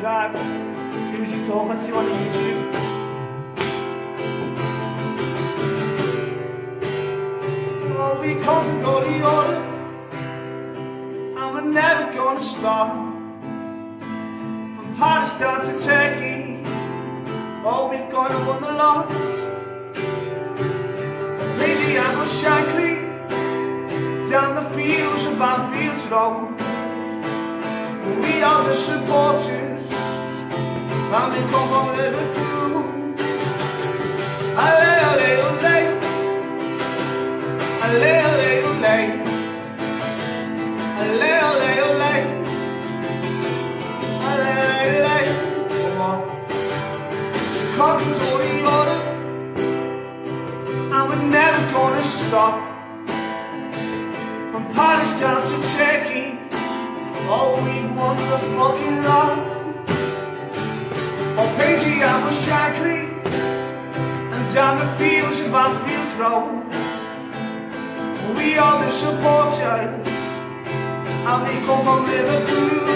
subscribe, music to all that's you on YouTube. Oh, we come for the order, and we're never gonna stop. From Paris down to Turkey, oh, we're gonna win the lot. Lady Anna Shankly, down the fields of our fields road. We are the supporters we allez. Allez, allez, allez. Allez, allez. Come the order. We're never gonna stop. From Paris down to Turkey. Oh, we've won the fucking lot. And was Shankly. And down the fields of Anfield Road. We are the supporters. And we come from Liverpool.